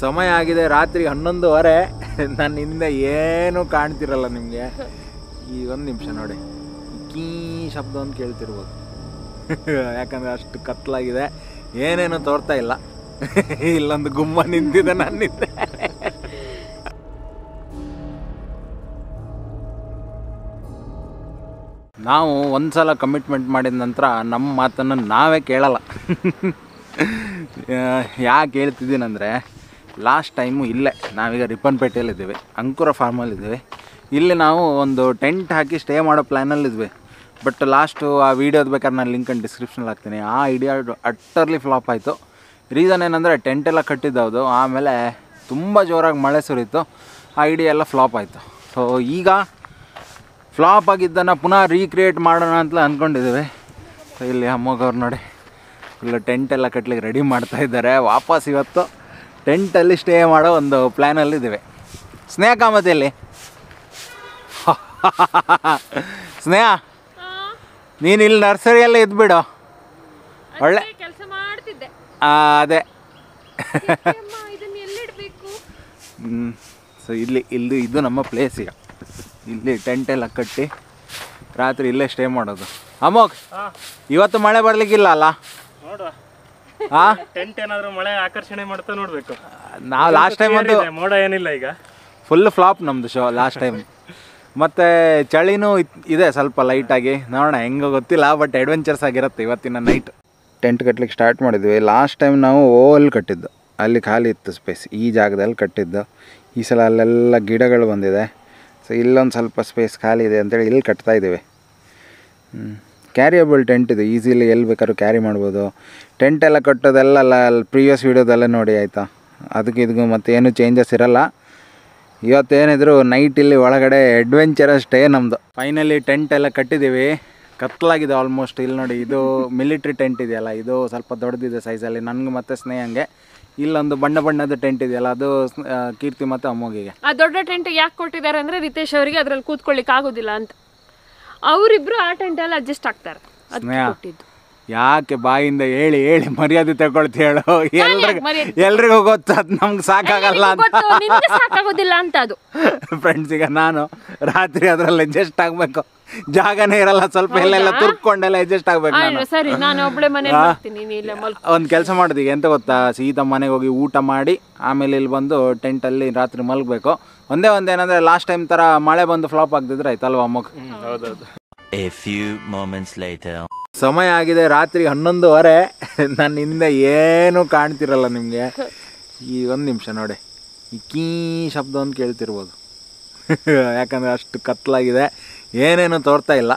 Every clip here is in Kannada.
ಸಮಯ ಆಗಿದೆ, ರಾತ್ರಿ ಹನ್ನೊಂದುವರೆ. ನನ್ನ ಹಿಂದೆ ಏನೂ ಕಾಣ್ತಿರಲ್ಲ ನಿಮಗೆ. ಈ ಒಂದು ನಿಮಿಷ ನೋಡಿ. ಕೀ ಶಬ್ದ ಅಂತ ಕೇಳ್ತಿರ್ಬೋದು. ಯಾಕಂದ್ರೆ ಅಷ್ಟು ಕತ್ಲಾಗಿದೆ. ಏನೇನು ತೋರ್ತಾ ಇಲ್ಲ. ಇಲ್ಲೊಂದು ಗುಮ್ಮ ನಿಂತಿದೆ ನನ್ನಿಂದೆ ನಾವು ಒಂದ್ಸಲ ಕಮಿಟ್ಮೆಂಟ್ ಮಾಡಿದ ನಂತರ ನಮ್ಮ ಮಾತನ್ನು ನಾವೇ ಕೇಳಲ್ಲ. ಯಾಕೆ ಹೇಳ್ತಿದ್ದೀನಂದರೆ ಲಾಸ್ಟ್ ಟೈಮು ಇಲ್ಲೇ. ನಾವೀಗ ರಿಪ್ಪನ್ಪೇಟೆಯಲ್ಲಿದ್ದೀವಿ ಅಂಕುರ ಫಾರ್ಮಲ್ಲಿದ್ದೀವಿ ಇಲ್ಲಿ ನಾವು ಒಂದು ಟೆಂಟ್ ಹಾಕಿ ಸ್ಟೇ ಮಾಡೋ ಪ್ಲ್ಯಾನಲ್ಲಿದ್ವಿ ಬಟ್ ಲಾಸ್ಟು ಆ ವೀಡಿಯೋದು ಬೇಕಾದ್ರೆ ನಾನು ಲಿಂಕನ್ನು ಡಿಸ್ಕ್ರಿಪ್ಷನಲ್ಲಿ ಹಾಕ್ತೀನಿ. ಆ ಐಡಿಯಾ ಅಟ್ಟರ್ಲಿ ಫ್ಲಾಪ್ ಆಯಿತು. ರೀಸನ್ ಏನಂದರೆ ಟೆಂಟ್ ಎಲ್ಲ ಕಟ್ಟಿದ್ದವುದು. ಆಮೇಲೆ ತುಂಬ ಜೋರಾಗಿ ಮಳೆ ಸುರಿತು. ಆ ಐಡಿಯಾ ಎಲ್ಲ ಫ್ಲಾಪ್ ಆಯಿತು. ಸೊ ಈಗ ಫ್ಲಾಪ್ ಆಗಿದ್ದನ್ನು ಪುನಃ ರೀಕ್ರಿಯೇಟ್ ಮಾಡೋಣ ಅಂತ ಅಂದ್ಕೊಂಡಿದ್ದೀವಿ ಸೊ ಇಲ್ಲಿ ಅಮ್ಮಗವ್ರು ನೋಡಿ. ಟೆಂಟ್ ಎಲ್ಲ ಕಟ್ಲಿಕ್ಕೆ ರೆಡಿ ಮಾಡ್ತಾ ಇದ್ದಾರೆ. ವಾಪಸ್ ಇವತ್ತು ಟೆಂಟಲ್ಲಿ ಸ್ಟೇ ಮಾಡೋ ಒಂದು ಪ್ಲ್ಯಾನಲ್ಲಿದ್ದೀವಿ ಸ್ನೇಹ ಕಾಮತಿಯಲ್ಲಿ ಸ್ನೇಹ ನೀನು ಇಲ್ಲಿ ನರ್ಸರಿಯಲ್ಲೇ ಇದ್ಬಿಡು. ಒಳ್ಳೆ ಕೆಲಸ ಮಾಡ್ತಿದ್ದೆ. ಆ, ಅದೇ. ಹ್ಞೂ ಸೊ ಇಲ್ಲಿ ಇಲ್ಲಿ ಇದು ನಮ್ಮ ಪ್ಲೇಸ್ ಈಗ. ಇಲ್ಲಿ ಟೆಂಟ್ ಎಲ್ಲ ಕಟ್ಟಿ ರಾತ್ರಿ ಇಲ್ಲೇ ಸ್ಟೇ ಮಾಡೋದು. ಅಮೋಕ್ ಇವತ್ತು ಮಳೆ ಬರಲಿಕ್ಕಿಲ್ಲ ಅಲ್ಲ? ನೋಡುವ. ಹಾ ಟೆಂಟ್ ಏನಾದ್ರು ಮಳೆ ಆಕರ್ಷಣೆ ಮಾಡ್ತಾ ನೋಡ್ಬೇಕು. ನಾವು ಲಾಸ್ಟ್ ಟೈಮ್ ಒಂದು ಮೋಡ ಏನಿಲ್ಲ ಈಗ. ಫುಲ್ ಫ್ಲಾಪ್ ನಮ್ಮದು ಶೋ ಲಾಸ್ಟ್ ಟೈಮ್ ಮತ್ತು ಚಳಿನೂ ಇದೆ ಸ್ವಲ್ಪ ಲೈಟಾಗಿ ನೋಡೋಣ ಹೆಂಗೆ ಗೊತ್ತಿಲ್ಲ ಬಟ್ ಅಡ್ವೆಂಚರ್ಸ್ ಆಗಿರುತ್ತೆ ಇವತ್ತಿನ ನೈಟ್ ಟೆಂಟ್ ಕಟ್ಲಿಕ್ಕೆ ಸ್ಟಾರ್ಟ್ ಮಾಡಿದ್ವಿ. ಲಾಸ್ಟ್ ಟೈಮ್ ನಾವು ಓಲ್ ಕಟ್ಟಿದ್ದು. ಅಲ್ಲಿ ಖಾಲಿ ಇತ್ತು ಸ್ಪೇಸ್ ಈ ಜಾಗದಲ್ಲಿ ಕಟ್ಟಿದ್ದು. ಈ ಸಲ ಅಲ್ಲೆಲ್ಲ ಗಿಡಗಳು ಬಂದಿದೆ. ಸೊ ಇಲ್ಲೊಂದು ಸ್ವಲ್ಪ ಸ್ಪೇಸ್ ಖಾಲಿ ಇದೆ ಅಂತೇಳಿ ಇಲ್ಲಿ ಕಟ್ತಾ ಇದ್ದೀವಿ ಕ್ಯಾರಿಯಬಲ್ ಟೆಂಟ್ ಇದು. ಈಸಿಲಿ ಎಲ್ಲಿ ಬೇಕಾದ್ರೂ ಕ್ಯಾರಿ ಮಾಡ್ಬೋದು. ಟೆಂಟ್ ಎಲ್ಲ ಕಟ್ಟೋದೆಲ್ಲ ಪ್ರೀವಿಯಸ್ ವೀಡಿಯೋದೆಲ್ಲ ನೋಡಿ, ಆಯಿತಾ? ಅದಕ್ಕೆ ಇದಕ್ಕೂ ಏನು ಚೇಂಜಸ್ ಇರಲ್ಲ. ಇವತ್ತೇನಿದ್ರು ನೈಟ್ ಇಲ್ಲಿ ಒಳಗಡೆ ಅಡ್ವೆಂಚರ್ ಸ್ಟೇ ನಮ್ಮದು ಫೈನಲಿ ಟೆಂಟ್ ಎಲ್ಲ ಕಟ್ಟಿದ್ದೀವಿ. ಕತ್ತಲಾಗಿದೆ ಆಲ್ಮೋಸ್ಟ್ ಇಲ್ಲಿ ನೋಡಿ, ಇದು ಮಿಲಿಟ್ರಿ ಟೆಂಟ್ ಇದೆಯಲ್ಲ, ಇದು ಸ್ವಲ್ಪ ದೊಡ್ಡದಿದೆ ಸೈಜಲ್ಲಿ ನನಗೆ ಮತ್ತೆ ಸ್ನೇಹಂಗೆ ಇಲ್ಲೊಂದು ಬಣ್ಣ ಬಣ್ಣದ ಟೆಂಟ್ ಇದೆಯಲ್ಲ, ಅದು ಕೀರ್ತಿ ಮತ್ತು ಅಮ್ಮಗಿಗೆ. ಆ ದೊಡ್ಡ ಟೆಂಟ್ ಯಾಕೆ ಕೊಟ್ಟಿದ್ದಾರೆ ಅಂದರೆ ರಿತೇಶ್ ಅವರಿಗೆ ಅದರಲ್ಲಿ ಕೂತ್ಕೊಳ್ಳಿಕ್ಕೆ ಆಗೋದಿಲ್ಲ ಅಂತ. ಅವರಿಬ್ರು ಆ ಟೆಂಟ್ ಅಲ್ಲಿ ಅಡ್ಜಸ್ಟ್ ಆಗ್ತಾರೆ. ಅದ್ ಸ್ನೇಹ ಕೊಟ್ಟಿದ್ದು. ಯಾಕೆ ಬಾಯಿಂದ ಹೇಳಿ ಹೇಳಿ ಮರ್ಯಾದೆ ತಗೊಳ್ತಿ ಹೇಳು. ಎಲ್ರಿಗೂ ಎಲ್ರಿಗೂ ಗೊತ್ತು ಅದು ನಮ್ಗೆ ಸಾಕಾಗಲ್ಲ ಅಂತ. ಸಾಕಾಗೋದಿಲ್ಲ ಅಂತ ಅದು. ಫ್ರೆಂಡ್ಸ್ ಈಗ ನಾನು ರಾತ್ರಿ ಅದರಲ್ಲಿ ಅಡ್ಜಸ್ಟ್ ಆಗಬೇಕು. ಜಾಗನೇ ಇರಲ್ಲ ಸ್ವಲ್ಪ ಎಲ್ಲೆಲ್ಲ ತುರ್ಕೊಂಡೆಲ್ಲ ಅಡ್ಜಸ್ಟ್ ಆಗ್ಬೇಕು ನಾನು. ಸರಿ ನಾನು ಒಬ್ಳೆ ಮನೆ ಒಂದು ಕೆಲಸ ಮಾಡೋದು ಈಗ ಎಂತ ಗೊತ್ತಾ? ಸೀದಾ ಮನೆಗೆ ಹೋಗಿ ಊಟ ಮಾಡಿ ಆಮೇಲೆ ಇಲ್ಲಿ ಬಂದು ಟೆಂಟಲ್ಲಿ ರಾತ್ರಿ ಮಲಗಬೇಕು. ಒಂದೇ ಒಂದೇನಂದ್ರೆ ಲಾಸ್ಟ್ ಟೈಮ್ ತರ ಮಳೆ ಬಂದು ಫ್ಲಾಪ್ ಆಗ್ತಿದ್ರೆ ಆಯ್ತಲ್ವಾ ಅಮ್ಮಗ್? ಹೌದೌದು. A few moments later. ಸಮಯ ಆಗಿದೆ ರಾತ್ರಿ ಹನ್ನೊಂದುವರೆ. ನನ್ನ ಹಿಂದೆ ಏನೂ ಕಾಣ್ತಿರಲ್ಲ ನಿಮಗೆ. ಈ ಒಂದು ನಿಮಿಷ ನೋಡಿ. ಈ ಕೀ ಶಬ್ದ ಅಂತ ಕೇಳ್ತಿರ್ಬೋದು. ಯಾಕಂದರೆ ಅಷ್ಟು ಕತ್ಲಾಗಿದೆ. ಏನೇನು ತೋರ್ತಾ ಇಲ್ಲ.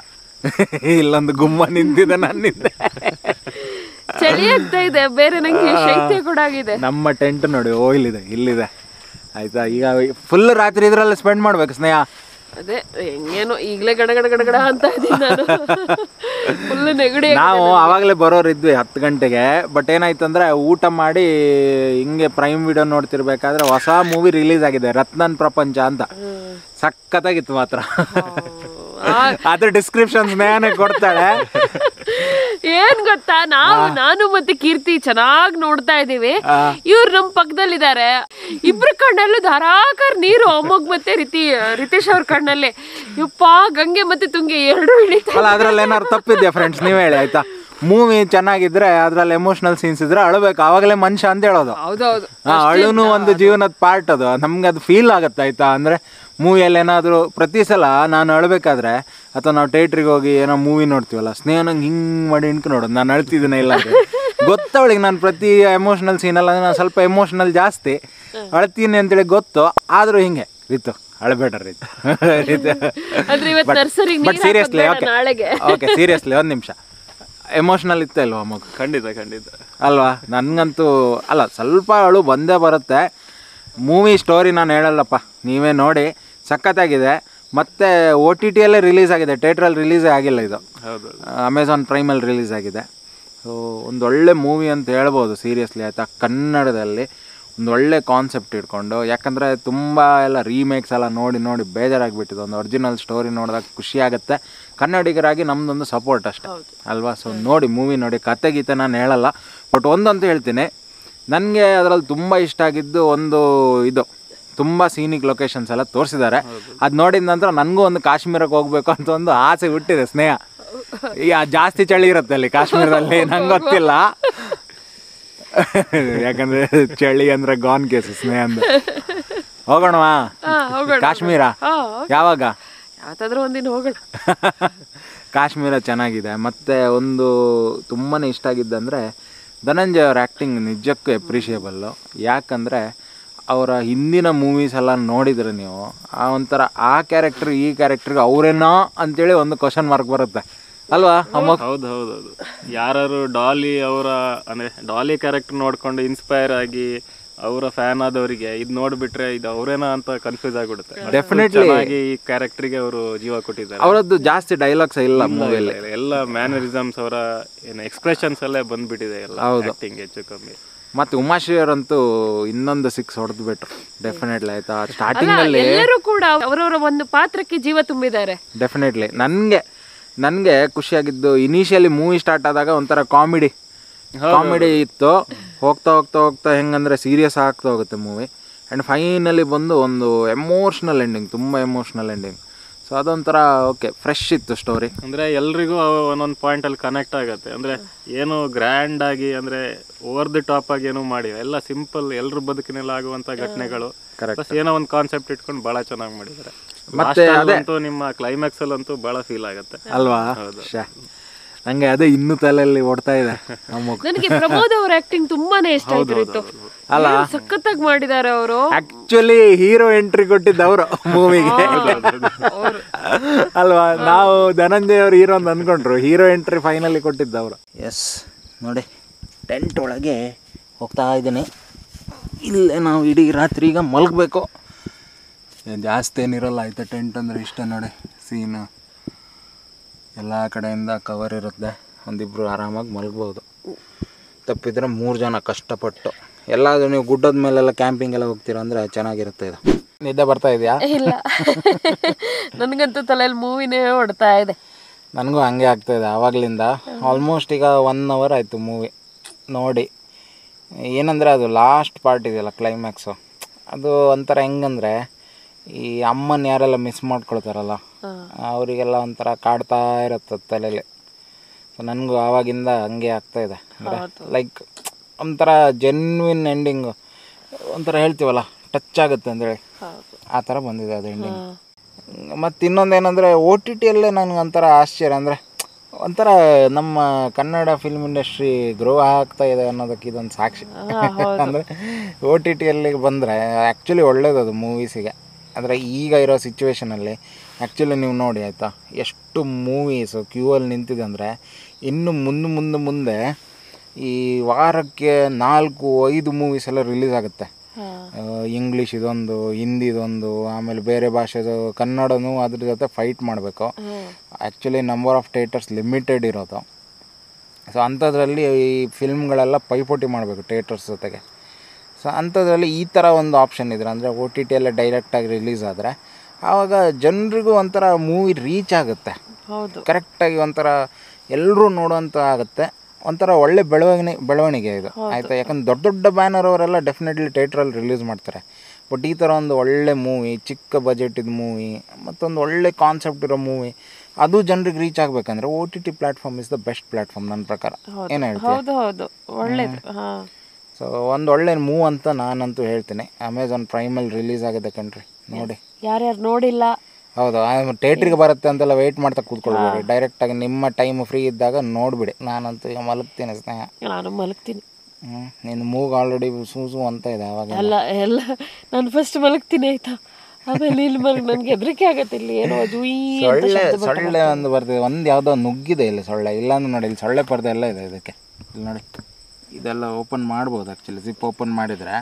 ಇಲ್ಲೊಂದು ಗುಮ್ಮ ನಿಂತಿದೆ ನನ್ನಿಂದೆ ಚಳಿ ಆಗ್ತಾ ಇದೆ. ಬೇರೆ ನಂಗೆ ಶೈತ್ಯ ಕೂಡ ಆಗಿದೆ. ನಮ್ಮ ಟೆಂಟ್ ನೋಡಿ ಓ ಇಲ್ಲಿದೆ ಇಲ್ಲಿದೆ. ಆಯ್ತಾ? ಈಗ ಫುಲ್ ರಾತ್ರಿ ಇದರಲ್ಲಿ ಸ್ಪೆಂಡ್ ಮಾಡ್ಬೇಕು ಸ್ನೇಹ. ಅದೇ ಹೆಂಗೇನು ಈಗಲೇ ಗಡ ಗಡ ಗಡ ಗಡ ಅಂತ ಇದ್ದೀನಿ ನಾನು. ಫುಲ್ ನೆಗಡಿ ನಾವು ಆವಾಗಲೇ ಬರೋರು ಇದ್ವಿ ಹತ್ತು ಗಂಟೆಗೆ ಬಟ್ ಏನಾಯ್ತು ಅಂದ್ರೆ ಊಟ ಮಾಡಿ ಹಿಂಗೆ ಪ್ರೈಮ್ ವಿಡಿಯೋ ನೋಡ್ತಿರ್ಬೇಕಾದ್ರೆ ಹೊಸ ಮೂವಿ ರಿಲೀಸ್ ಆಗಿದೆ ರತ್ನನ್ ಪ್ರಪಂಚ ಅಂತ. ಸಖತ್ತಾಗಿತ್ತು ಮಾತ್ರ. ಅದ್ರ ಡಿಸ್ಕ್ರಿಪ್ಷನ್ ಸ್ನೇಹನೇ ಕೊಡ್ತಾಳೆ. ಏನ್ ಗೊತ್ತಾ? ನಾವು ನಾನು ಮತ್ತೆ ಕೀರ್ತಿ ಚೆನ್ನಾಗ್ ನೋಡ್ತಾ ಇದೀವಿ ಇವ್ರು ನಮ್ ಪಕ್ಕದಲ್ಲಿದ್ದಾರೆ ಇಬ್ರು ಕಣ್ಣಲ್ಲೂ ಧಾರಾಕಾರ ನೀರು ಅಮ್ಮಗ್ ಮತ್ತೆ ರೀತಿ ರಿತೇಶ್ ಅವ್ರ ಕಣ್ಣಲ್ಲಿ. ಯಪ್ಪ ಗಂಗೆ ಮತ್ತೆ ತುಂಗೆ ಎರಡು ಅಲ್ಲ ಅದ್ರಲ್ಲಿ ಏನಾದ್ರು ತಪ್ಪಿದ್ಯಾ ಫ್ರೆಂಡ್ಸ್ ನೀವ್ ಹೇಳಿ ಆಯ್ತಾ? ಮೂವಿ ಚೆನ್ನಾಗಿದ್ರೆ ಅದ್ರಲ್ಲಿ ಎಮೋಷನಲ್ ಸೀನ್ಸ್ ಇದ್ರೆ ಅಳಬೇಕು. ಅವಾಗಲೇ ಮನುಷ್ಯ ಅಂತ ಹೇಳೋದು. ಹೌದೌದು. ಅಳುನು ಒಂದು ಜೀವನದ ಪಾರ್ಟ್ ಅದು. ನಮ್ಗೆ ಅದು ಫೀಲ್ ಆಗುತ್ತೆ ಆಯ್ತಾ? ಅಂದ್ರೆ ಮೂವಿಯಲ್ಲಿ ಏನಾದರೂ ಪ್ರತಿ ಸಲ ನಾನು ಅಳಬೇಕಾದ್ರೆ ಅಥವಾ ನಾವು ಥಿಯೇಟ್ರಿಗೆ ಹೋಗಿ ಏನೋ ಮೂವಿ ನೋಡ್ತೀವಲ್ಲ ಸ್ನೇಹ ನಂಗೆ ಹಿಂಗೆ ಮಾಡಿ ಇಣ್ಕು ನೋಡೋದು. ನಾನು ಅಳ್ತಿದ್ದೀನಿ ಇಲ್ಲ ಅಂದ್ರೆ. ಗೊತ್ತವಳಿಗೆ ನಾನು ಪ್ರತಿ ಎಮೋಷ್ನಲ್ ಸೀನಲ್ಲ ನಾನು ಸ್ವಲ್ಪ ಎಮೋಷ್ನಲ್ ಜಾಸ್ತಿ. ಅಳ್ತೀನಿ ಅಂತೇಳಿ ಗೊತ್ತು. ಆದರೂ ಹಿಂಗೆ ರೀತು ಅಳಬೇಡ ಬಟ್ ಸೀರಿಯಸ್ಲಿ ಓಕೆ ನಾಳೆಗೆ. ಓಕೆ ಸೀರಿಯಸ್ಲಿ ಒಂದು ನಿಮಿಷ. ಎಮೋಷ್ನಲ್ ಇತ್ತ ಇಲ್ವಾ ಮಗು? ಖಂಡಿತ ಖಂಡಿತ. ಅಲ್ವಾ? ನನಗಂತೂ ಅಲ್ಲ ಸ್ವಲ್ಪ ಅಳು ಬಂದೇ ಬರುತ್ತೆ. ಮೂವಿ ಸ್ಟೋರಿ ನಾನು ಹೇಳಲ್ಲಪ್ಪ. ನೀವೇ ನೋಡಿ. ಸಖತ್ತಾಗಿದೆ. ಮತ್ತು ಒ ಟಿ ಟಿಯಲ್ಲೇ ರಿಲೀಸ್ ಆಗಿದೆ. ಥಿಯೇಟ್ರಲ್ಲಿ ರಿಲೀಸೇ ಆಗಿಲ್ಲ ಇದು. ಅಮೆಝಾನ್ ಪ್ರೈಮಲ್ಲಿ ರಿಲೀಸ್ ಆಗಿದೆ. ಸೊ ಒಂದು ಒಳ್ಳೆ ಮೂವಿ ಅಂತ ಹೇಳ್ಬೋದು ಸೀರಿಯಸ್ಲಿ ಆಯಿತಾ? ಕನ್ನಡದಲ್ಲಿ ಒಂದು ಒಳ್ಳೆ ಕಾನ್ಸೆಪ್ಟ್ ಇಟ್ಕೊಂಡು. ಯಾಕಂದರೆ ತುಂಬ ಎಲ್ಲ ರೀಮೇಕ್ಸ್ ಎಲ್ಲ ನೋಡಿ ನೋಡಿ ಬೇಜಾರಾಗಿಬಿಟ್ಟಿದೆ. ಒಂದು ಒರಿಜಿನಲ್ ಸ್ಟೋರಿ ನೋಡಿದಾಗ ಖುಷಿ ಆಗುತ್ತೆ. ಕನ್ನಡಿಗರಾಗಿ ನಮ್ಮದೊಂದು ಸಪೋರ್ಟ್ ಅಷ್ಟೇ. ಅಲ್ವಾ? ಸೊ ನೋಡಿ ಮೂವಿ ನೋಡಿ. ಕತೆ ಗೀತೆ ನಾನು ಹೇಳಲ್ಲ. ಬಟ್ ಒಂದಂತ ಹೇಳ್ತೀನಿ. ನನಗೆ ಅದರಲ್ಲಿ ತುಂಬ ಇಷ್ಟ ಆಗಿದ್ದು ಒಂದು ಇದು. ತುಂಬ ಸೀನಿಕ್ ಲೊಕೇಶನ್ಸ್ ಎಲ್ಲ ತೋರಿಸಿದ್ದಾರೆ. ಅದು ನೋಡಿದ ನಂತರ ನನಗೂ ಒಂದು ಕಾಶ್ಮೀರಕ್ಕೆ ಹೋಗ್ಬೇಕು ಅಂತ ಒಂದು ಆಸೆ ಬಿಟ್ಟಿದೆ ಸ್ನೇಹ. ಈಗ ಜಾಸ್ತಿ ಚಳಿ ಇರುತ್ತೆ ಅಲ್ಲಿ ಕಾಶ್ಮೀರದಲ್ಲಿ ನಂಗೆ ಗೊತ್ತಿಲ್ಲ. ಯಾಕಂದ್ರೆ ಚಳಿ ಅಂದ್ರೆ ಗಾನ್ ಕೇಸ್ ಸ್ನೇಹ ಅಂದ್ರೆ. ಹೋಗೋಣವಾ? ಕಾಶ್ಮೀರ? ಯಾವಾಗ? ಯಾವತ್ತಾದ್ರೂ ಒಂದಿನ ಹೋಗೋಣ. ಕಾಶ್ಮೀರ ಚೆನ್ನಾಗಿದೆ. ಮತ್ತೆ ಒಂದು ತುಂಬಾ ಇಷ್ಟ ಆಗಿದ್ದಂದ್ರೆ ಧನಂಜಯ ಅವ್ರ ಆ್ಯಕ್ಟಿಂಗ್ ನಿಜಕ್ಕೂ ಎಪ್ರಿಷಿಯೇಬಲ್ಲು ಯಾಕಂದರೆ ಅವರ ಹಿಂದಿನ ಮೂವೀಸ್ ಎಲ್ಲ ನೋಡಿದ್ರೆ ನೀವು ಆ ಒಂಥರ ಆ ಕ್ಯಾರೆಕ್ಟರ್ ಈ ಕ್ಯಾರೆಕ್ಟ್ರಿಗೆ ಅವರೇನೋ ಅಂತೇಳಿ ಒಂದು ಕ್ವಶನ್ ಮಾರ್ಕ್ ಬರುತ್ತೆ. ಅಲ್ವಾ ಹೌದು ಹೌದು ಹೌದು. ಯಾರು ಡಾಲಿ ಅವರ ಅಂದ್ರೆ ಡಾಲಿ ಕ್ಯಾರೆಕ್ಟರ್ ನೋಡ್ಕೊಂಡು ಇನ್ಸ್ಪೈರ್ ಆಗಿ ಅವರ ಫ್ಯಾನ್ ಆದವರಿಗೆ ಇದು ನೋಡ್ಬಿಟ್ರೆ ಇದು ಅವರೇನಾ ಅಂತ ಕನ್ಫ್ಯೂಸ್ ಆಗಿಬಿಡುತ್ತೆ. ಡೆಫಿನೆಟ್ಲಿ ಈ ಕ್ಯಾರೆಕ್ಟರ್ಗೆ ಅವರು ಜೀವ ಕೊಟ್ಟಿದ್ದಾರೆ. ಅವರದ್ದು ಜಾಸ್ತಿ ಡೈಲಾಗ್ಸ್ ಇಲ್ಲ ಮೂವಿಯಲ್ಲಿ ಎಲ್ಲ ಮ್ಯಾನರಿಸಮ್ಸ್ ಅವರ ಏನು ಎಕ್ಸ್ಪ್ರೆಷನ್ಸ್ ಅಲ್ಲೇ ಬಂದ್ಬಿಟ್ಟಿದೆ ಎಲ್ಲ ಹೌದು. ಹೆಚ್ಚು ಕಮ್ಮಿ. ಮತ್ತು ಉಮಾಶ್ರೀ ಅವರಂತೂ ಇನ್ನೊಂದು ಸಿಕ್ಸ್ ಹೊಡೆದು ಬಿಟ್ರು. ಡೆಫಿನೆಟ್ಲಿ ಆಯ್ತಾ? ಸ್ಟಾರ್ಟಿಂಗಲ್ಲಿ ಎಲ್ಲರೂ ಕೂಡ ಅವರವರ ಒಂದು ಪಾತ್ರಕ್ಕೆ ಜೀವ ತುಂಬಿದ್ದಾರೆ. ಡೆಫಿನೆಟ್ಲಿ ನನಗೆ ನನಗೆ ಖುಷಿಯಾಗಿದ್ದು ಇನಿಷಿಯಲಿ ಮೂವಿ ಸ್ಟಾರ್ಟ್ ಆದಾಗ ಒಂಥರ ಕಾಮಿಡಿ ಕಾಮಿಡಿ ಇತ್ತು. ಹೋಗ್ತಾ ಹೋಗ್ತಾ ಹೋಗ್ತಾ ಹೆಂಗಂದ್ರೆ ಸೀರಿಯಸ್ ಆಗ್ತಾ ಹೋಗುತ್ತೆ ಮೂವಿ ಆ್ಯಂಡ್ ಫೈನಲಿ ಬಂದು ಒಂದು ಎಮೋಷ್ನಲ್ ಎಂಡಿಂಗ್ ತುಂಬ ಎಮೋಷ್ನಲ್ ಎಂಡಿಂಗ್ ಸೊ ಅದೊಂಥರ ಓಕೆ ಫ್ರೆಶ್ ಇತ್ತು ಸ್ಟೋರಿ ಅಂದ್ರೆ ಎಲ್ರಿಗೂ ಒಂದೊಂದು ಪಾಯಿಂಟ್ ಅಲ್ಲಿ ಕನೆಕ್ಟ್ ಆಗುತ್ತೆ. ಅಂದ್ರೆ ಏನು ಗ್ರ್ಯಾಂಡ್ ಆಗಿ ಅಂದ್ರೆ ಓವರ್ ದಿ ಟಾಪ್ ಆಗಿ ಏನು ಮಾಡಿ ಎಲ್ಲ ಸಿಂಪಲ್ ಎಲ್ಲರ ಬದುಕಿನಲ್ಲಿ ಆಗುವಂತ ಘಟನೆಗಳು. ಪ್ಲಸ್ ಏನೋ ಒಂದು ಕಾನ್ಸೆಪ್ಟ್ ಇಟ್ಕೊಂಡು ಬಹಳ ಚೆನ್ನಾಗಿ ಮಾಡಿದ್ದಾರೆ ಮತ್ತೆ ಅದಂತೂ ನಿಮ್ಮ ಕ್ಲೈಮ್ಯಾಕ್ಸಲ್ಲಂತೂ ಭಾಳ ಬಹಳ ಫೀಲ್ ಆಗುತ್ತೆ. ಅಲ್ವಾ? ಶಾ ನನಗೆ ಅದೇ ಇನ್ನೂ ತಲೆಯಲ್ಲಿ ಓಡ್ತಾ ಇದೆ. ನಮ್ಮ ನನಗೆ ಪ್ರಮೋದ್ ಅವ್ರ ಆಕ್ಟಿಂಗ್ ತುಂಬಾನೇ ಇಷ್ಟ ಅಲ್ಲ? ಸಖತ್ತಾಗಿ ಮಾಡಿದ್ದಾರೆ ಅವರು? ಆಕ್ಚುಲಿ ಹೀರೋ ಎಂಟ್ರಿ ಕೊಟ್ಟಿದ್ದವರು ಅವರು ಮೂವಿಗೆ ಅಲ್ವಾ? ನಾವು ಧನಂಜಯ್ ಅವರು ಹೀರೋ ಅಂತ ಅಂದ್ಕೊಂಡ್ರು ಹೀರೋ ಎಂಟ್ರಿ ಫೈನಲಿ ಕೊಟ್ಟಿದ್ದವರು ಅವರು. ಎಸ್ ನೋಡಿ ಟೆಂಟ್ ಒಳಗೆ ಹೋಗ್ತಾ ಇದ್ದೀನಿ. ಇಲ್ಲೇ ನಾವು ಇಡೀ ರಾತ್ರಿ ಈಗ ಮಲಗಬೇಕು. ಜಾಸ್ತಿ ಏನಿರಲ್ಲ ಆಯ್ತಾ ಟೆಂಟ್ ಅಂದರೆ ಇಷ್ಟ ನೋಡಿ ಸೀನು ಎಲ್ಲ ಕಡೆಯಿಂದ ಕವರ್ ಇರುತ್ತೆ. ಒಂದಿಬ್ರು ಆರಾಮಾಗಿ ಮಲಗ್ಬೋದು. ತಪ್ಪಿದ್ರೆ ಮೂರು ಜನ ಕಷ್ಟಪಟ್ಟು. ಎಲ್ಲಾದ್ರೂ ನೀವು ಗುಡ್ಡದ ಮೇಲೆಲ್ಲ ಕ್ಯಾಂಪಿಂಗ್ ಎಲ್ಲ ಹೋಗ್ತೀರಾ ಅಂದರೆ ಚೆನ್ನಾಗಿರುತ್ತೆ ಇದು. ನಿದ್ದೆ ಬರ್ತಾ ಇದೆಯಾ? ಇಲ್ಲ. ನನಗಂತೂ ತಲೆಯಲ್ಲಿ ಮೂವಿನೇ ಹೊಡ್ತಾ ಇದೆ. ನನಗೂ ಹಂಗೆ ಆಗ್ತಾ ಇದೆ ಆವಾಗಲಿಂದ. ಆಲ್ಮೋಸ್ಟ್ ಈಗ ಒನ್ ಅವರ್ ಆಯಿತು ಮೂವಿ. ನೋಡಿ. ಏನಂದರೆ ಅದು ಲಾಸ್ಟ್ ಪಾರ್ಟ್ ಇದೆಯಲ್ಲ ಕ್ಲೈಮ್ಯಾಕ್ಸು ಅದು ಒಂಥರ ಹೆಂಗಂದರೆ ಈ ಅಮ್ಮನ ಯಾರೆಲ್ಲ ಮಿಸ್ ಮಾಡ್ಕೊಳ್ತಾರಲ್ಲ ಅವರಿಗೆಲ್ಲ ಒಂಥರ ಕಾಡ್ತಾ ಇರುತ್ತೆ ತಲೆಯಲ್ಲಿ ಸೊ ನನಗೂ ಆವಾಗಿಂದ ಹಂಗೆ ಆಗ್ತಾ ಇದೆ. ಅಂದರೆ ಲೈಕ್ ಒಂಥರ ಜೆನ್ವಿನ್ ಎಂಡಿಂಗು ಒಂಥರ ಹೇಳ್ತೀವಲ್ಲ ಟಚ್ ಆಗುತ್ತೆ ಅಂದೇಳಿ ಆ ಥರ ಬಂದಿದೆ ಅದು ಎಂಡಿಂಗ್ ಮತ್ತು ಇನ್ನೊಂದು ಏನಂದರೆ ಓ ಟಿ ಟಿಯಲ್ಲೇ ನನಗೆ ಒಂಥರ ಆಶ್ಚರ್ಯ ಅಂದರೆ ಒಂಥರ ನಮ್ಮ ಕನ್ನಡ ಫಿಲ್ಮ್ ಇಂಡಸ್ಟ್ರಿ ಗ್ರೋ ಆಗ್ತಾ ಇದೆ ಅನ್ನೋದಕ್ಕೆ ಇದೊಂದು ಸಾಕ್ಷಿ. ಅಂದರೆ ಒ ಟಿ ಟಿಯಲ್ಲಿ ಬಂದರೆ ಆ್ಯಕ್ಚುಲಿ ಒಳ್ಳೇದು ಅದು ಮೂವೀಸಿಗೆ ಅಂದರೆ ಈಗ ಇರೋ ಸಿಚುವೇಷನಲ್ಲಿ ಆ್ಯಕ್ಚುಲಿ ನೀವು ನೋಡಿ ಆಯಿತಾ ಎಷ್ಟು ಮೂವೀಸು ಕ್ಯೂ ಅಲ್ಲಿ ನಿಂತಿದೆ ಅಂದರೆ ಇನ್ನು ಮುಂದೆ ಮುಂದೆ ಮುಂದೆ ಈ ವಾರಕ್ಕೆ ನಾಲ್ಕು ಐದು ಮೂವೀಸ್ ಎಲ್ಲ ರಿಲೀಸ್ ಆಗುತ್ತೆ. ಇಂಗ್ಲೀಷ್ ಇದೊಂದು ಹಿಂದಿ ಇದೊಂದು ಆಮೇಲೆ ಬೇರೆ ಭಾಷೆದು ಕನ್ನಡನೂ ಅದ್ರ ಜೊತೆ ಫೈಟ್ ಮಾಡಬೇಕು. Actually number of theatres limited ಇರೋದು. ಸೊ ಅಂಥದ್ರಲ್ಲಿ ಈ ಫಿಲ್ಮ್ಗಳೆಲ್ಲ ಪೈಪೋಟಿ ಮಾಡಬೇಕು ಥಿಯೇಟರ್ಸ್ ಜೊತೆಗೆ. ಸೊ ಅಂಥದ್ರಲ್ಲಿ ಈ ಥರ ಒಂದು ಆಪ್ಷನ್ ಇದ್ರೆ ಅಂದರೆ ಓ ಟಿ ಟಿ ಎಲ್ಲ ಡೈರೆಕ್ಟಾಗಿ ರಿಲೀಸ್ ಆದರೆ ಆವಾಗ ಜನರಿಗೂ ಒಂಥರ ಮೂವಿ ರೀಚ್ ಆಗುತ್ತೆ. ಹೌದು. ಕರೆಕ್ಟಾಗಿ ಒಂಥರ ಎಲ್ಲರೂ ನೋಡುವಂಥ ಆಗುತ್ತೆ. ಒಂಥರ ಒಳ್ಳೆ ಬೆಳವಣಿಗೆ ಬೆಳವಣಿಗೆ ಇದು. ಆಯಿತಾ? ಯಾಕಂದ್ರೆ ದೊಡ್ಡ ದೊಡ್ಡ ಬ್ಯಾನರ್ ಅವರೆಲ್ಲ ಡೆಫಿನೆಟ್ಲಿ ಥೇಟ್ರಲ್ಲಿ ರಿಲೀಸ್ ಮಾಡ್ತಾರೆ. ಬಟ್ ಈ ಥರ ಒಂದು ಒಳ್ಳೆ ಮೂವಿ ಚಿಕ್ಕ ಬಜೆಟಿದ ಮೂವಿ ಮತ್ತೊಂದು ಒಳ್ಳೆ ಕಾನ್ಸೆಪ್ಟ್ ಇರೋ ಮೂವಿ ಅದು ಜನರಿಗೆ ರೀಚ್ ಆಗಬೇಕಂದ್ರೆ O T T platform is the best platform ನನ್ನ ಪ್ರಕಾರ. ಏನು ಹೇಳ್ತೀವಿ ಹೌದು ಹೌದು. ಒಳ್ಳೇದು. ಹಾ. ಸೊ ಒಂದು ಒಳ್ಳೆ ಮೂವ್ ಅಂತ ನಾನಂತೂ ಹೇಳ್ತೀನಿ. ಅಮೆಝಾನ್ ಪ್ರೈಮಲ್ಲಿ ರಿಲೀಸ್ ಆಗಿದೆ ಕಣ್ರಿ ನೋಡಿ. ಯಾರ್ಯಾರು ನೋಡಿಲ್ಲ. ಹೌದು ಥಿಯೇಟ್ರಿಗೆ ಬರುತ್ತೆ ಅಂತೆಲ್ಲ ವೆಯ್ಟ್ ಮಾಡ್ತಾ ಕೂತ್ಕೊಳ್ಬೇಡಿ. ಡೈರೆಕ್ಟಾಗಿ ನಿಮ್ಮ ಟೈಮ್ ಫ್ರೀ ಇದ್ದಾಗ ನೋಡಿಬಿಡಿ. ನಾನಂತೂ ಈಗ ಮಲಗ್ತೀನಿ ಸ್ನೇಹ. ನಾನು ಮಲಗ್ತೀನಿ. ಹ್ಞೂ ನಿನ್ನ ಮೂಗ್ ಆಲ್ರೆಡಿ ಸೂಸು ಅಂತ ಇದೆ ಅವಾಗ ಅಲ್ಲ ಎಲ್ಲ ನಾನು ಫಸ್ಟ್ ಮಲಗ್ತೀನಿ ಆಯ್ತಾ? ಆಮೇಲೆ ಇಲ್ಲಿ ಮಲಗಿ ನನಗೆ ಹೆದರಿಕೆ ಆಗತ್ತೆ ಇಲ್ಲಿ ಏನೋ ಅದು ಅಂತ ಸೊಳ್ಳೆ ಶಬ್ದ ಸೊಳ್ಳೆ ಒಂದು ಬರ್ತಿದೆ. ಒಂದು ಯಾವುದೋ ನುಗ್ಗಿದೆ ಇಲ್ಲಿ ಸೊಳ್ಳೆ. ಇಲ್ಲಾಂದ್ರೆ ನೋಡಿ ಇಲ್ಲಿ ಸೊಳ್ಳೆ ಪರ್ದೆ ಎಲ್ಲ ಇದೆ ಇದಕ್ಕೆ. ಇಲ್ಲಿ ನೋಡಿ. ಇದೆಲ್ಲ ಓಪನ್ ಮಾಡ್ಬೋದು ಆ್ಯಕ್ಚುಲಿ ಜಿಪ್ ಓಪನ್ ಮಾಡಿದರೆ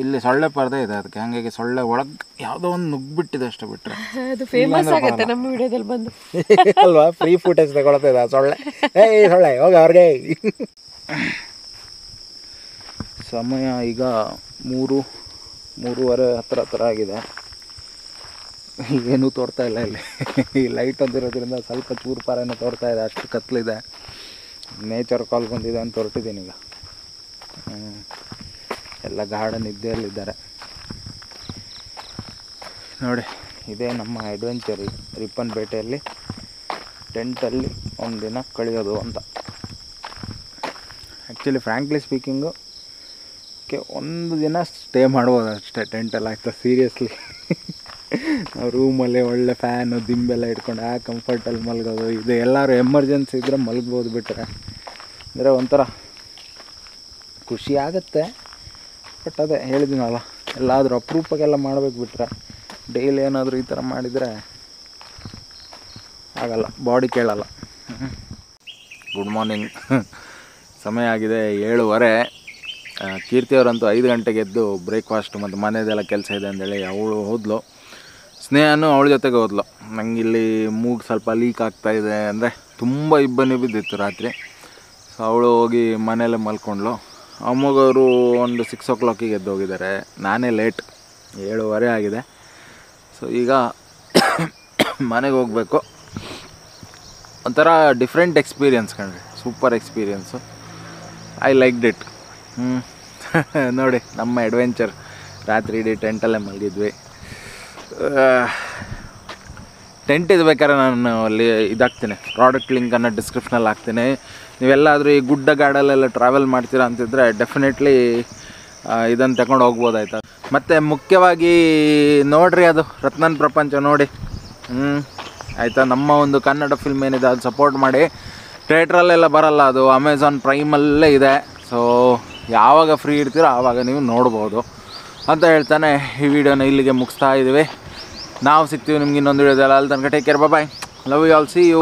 ಇಲ್ಲಿ ಸೊಳ್ಳೆ ಪರ್ದೆ ಇದೆ ಅದಕ್ಕೆ. ಹಂಗಾಗಿ ಸೊಳ್ಳೆ ಒಳಗೆ ಯಾವುದೋ ಒಂದು ನುಗ್ಬಿಟ್ಟಿದೆ ಅಷ್ಟು ಬಿಟ್ರೆ. ಅದು ಫೇಮಸ್ ಆಗುತ್ತೆ ನಮ್ಮ ವಿಡಿಯೋದಲ್ಲಿ ಬಂದು. ಅಲ್ವಾ? ಫ್ರೀ ಫುಟೇಜ್ ಇದೆ ಸೊಳ್ಳೆ. ಏಯ್ ಸೊಳ್ಳೆ ಹೋಗ ಅವ್ರಿಗೆ. ಸಮಯ ಈಗ ಮೂರು ಮೂರುವರೆ ಹತ್ರ ಹತ್ರ ಆಗಿದೆ. ಏನೂ ತೋರ್ತಾ ಇಲ್ಲ ಇಲ್ಲಿ. ಈ ಲೈಟ್ ಅಂದಿರೋದ್ರಿಂದ ಸ್ವಲ್ಪ ಚೂರು ಪಾರೇನೋ ತೋರ್ತಾ ಇದೆ. ಅಷ್ಟು ಕತ್ಲಿದೆ. ನೇಚರ್ ಕಾಲ್ ಬಂದಿದೆ ಅಂತ ಹೊರಟಿದ್ದೀನಿ ಈಗ. ಎಲ್ಲ ಗಾರ್ಡನ್ ಇದ್ದಲ್ಲಿದ್ದಾರೆ ನೋಡಿ, ಇದೇ ನಮ್ಮ ಅಡ್ವೆಂಚರ್ ರಿಪ್ಪನ್ಪೇಟೆಯಲ್ಲಿ ಟೆಂಟಲ್ಲಿ ಒಂದು ದಿನ ಕಳೆಯೋದು ಅಂತ. ಆ್ಯಕ್ಚುಲಿ ಫ್ರ್ಯಾಂಕ್ಲಿ ಸ್ಪೀಕಿಂಗು ಓಕೆ ಒಂದು ದಿನ ಸ್ಟೇ ಮಾಡ್ಬೋದು ಅಷ್ಟೇ ಟೆಂಟಲ್ಲಿ ಆಗ್ತದೆ ಸೀರಿಯಸ್ಲಿ ನಾವು ರೂಮಲ್ಲಿ ಒಳ್ಳೆ ಫ್ಯಾನು ದಿಂಬೆಲ್ಲ ಇಟ್ಕೊಂಡು, ಆ ಕಂಫರ್ಟಲ್ಲಿ ಮಲಗೋದು, ಇದು ಎಲ್ಲರೂ ಎಮರ್ಜೆನ್ಸಿ ಇದ್ದರೆ ಮಲಗ್ಬೋದು ಬಿಟ್ಟರೆ ಅಂದರೆ ಒಂಥರ ಖುಷಿ ಆಗುತ್ತೆ ಬಟ್ ಅದೇ ಹೇಳಿದ್ದೀನಲ್ಲ ಎಲ್ಲಾದರೂ ಅಪರೂಪಕ್ಕೆಲ್ಲ ಮಾಡಬೇಕು ಬಿಟ್ರೆ ಡೈಲಿ ಏನಾದರೂ ಈ ಥರ ಮಾಡಿದರೆ ಆಗಲ್ಲ ಬಾಡಿ ಕೇಳಲ್ಲ. ಗುಡ್ ಮಾರ್ನಿಂಗ್ ಸಮಯ ಆಗಿದೆ ಏಳುವರೆ. ಕೀರ್ತಿಯವರಂತೂ ಐದು ಗಂಟೆಗೆ ಎದ್ದು ಬ್ರೇಕ್ಫಾಸ್ಟ್ ಮತ್ತು ಮನೆಯದೆಲ್ಲ ಕೆಲಸ ಇದೆ ಅಂತೇಳಿ ಅವಳು ಹೋದ್ಲು. ಸ್ನೇಹನೂ ಅವಳ ಜೊತೆಗೆ ಹೋದ್ಲು. ನಂಗೆ ಇಲ್ಲಿ ಮೂಗು ಸ್ವಲ್ಪ ಲೀಕ್ ಆಗ್ತಾ ಇದೆ ಅಂದರೆ ತುಂಬ ಇಬ್ಬನಿ ಬಿದ್ದಿತ್ತು ರಾತ್ರಿ. ಸೊ ಅವಳು ಹೋಗಿ ಮನೆಯಲ್ಲೇ ಮಲ್ಕೊಂಡ್ಲು ಅಮ್ಮಗವರು ಒಂದು ಸಿಕ್ಸ್ ಓ ಕ್ಲಾಕಿಗೆ ಎದ್ದು ಹೋಗಿದ್ದಾರೆ. ನಾನೇ ಲೇಟ್ ಏಳುವರೆ ಆಗಿದೆ. ಸೊ ಈಗ ಮನೆಗೆ ಹೋಗಬೇಕು. ಒಂಥರ ಡಿಫ್ರೆಂಟ್ ಎಕ್ಸ್ಪೀರಿಯನ್ಸ್ ಕಣ್ರಿ. Super experience I like it ನೋಡಿ, ನಮ್ಮ ಅಡ್ವೆಂಚರ್ ರಾತ್ರಿ ಇಡೀ ಟೆಂಟಲ್ಲೇ ಮಲಗಿದ್ವಿ. ಟೆಂಟ್ ಇದು ಬೇಕಾದ್ರೆ ನಾನು ಅಲ್ಲಿ ಇದಾಗ್ತೀನಿ. ಪ್ರಾಡಕ್ಟ್ ಲಿಂಕನ್ನು ಡಿಸ್ಕ್ರಿಪ್ಷನಲ್ಲಿ ಹಾಕ್ತೀನಿ. ನೀವೆಲ್ಲಾದರೂ ಈ ಗುಡ್ಡ ಗಾಡಲ್ಲೆಲ್ಲ ಟ್ರಾವೆಲ್ ಮಾಡ್ತೀರಾ ಅಂತಿದ್ರೆ ಡೆಫಿನೆಟ್ಲಿ ಇದನ್ನು ತಗೊಂಡು ಹೋಗ್ಬೋದಾಯ್ತು? ಮತ್ತು ಮುಖ್ಯವಾಗಿ ನೋಡ್ರಿ ಅದು, ರತ್ನನ್ ಪ್ರಪಂಚ ನೋಡಿ. ಹ್ಞೂ ಆಯಿತಾ? ನಮ್ಮ ಒಂದು ಕನ್ನಡ ಫಿಲ್ಮ್ ಏನಿದೆ ಅದು ಸಪೋರ್ಟ್ ಮಾಡಿ. ಥಿಯೇಟ್ರಲ್ಲೆಲ್ಲ ಬರಲ್ಲ ಅದು ಅಮೆಝಾನ್ ಪ್ರೈಮಲ್ಲೇ ಇದೆ. ಸೊ ಯಾವಾಗ ಫ್ರೀ ಇರ್ತೀರೋ ಆವಾಗ ನೀವು ನೋಡ್ಬೋದು. ಅಂತ ಹೇಳ್ತಾನೆ ಈ ವಿಡಿಯೋನ ಇಲ್ಲಿಗೆ ಮುಗಿಸ್ತಾ ಇದ್ದೀವಿ ನಾವು ಸಿಗ್ತೀವಿ ನಿಮ್ಗೆ ಇನ್ನೊಂದು ವಿಡಿಯೋದಲ್ಲ ಅಲ್ಲಿ ತನಕ take care bye love you all see you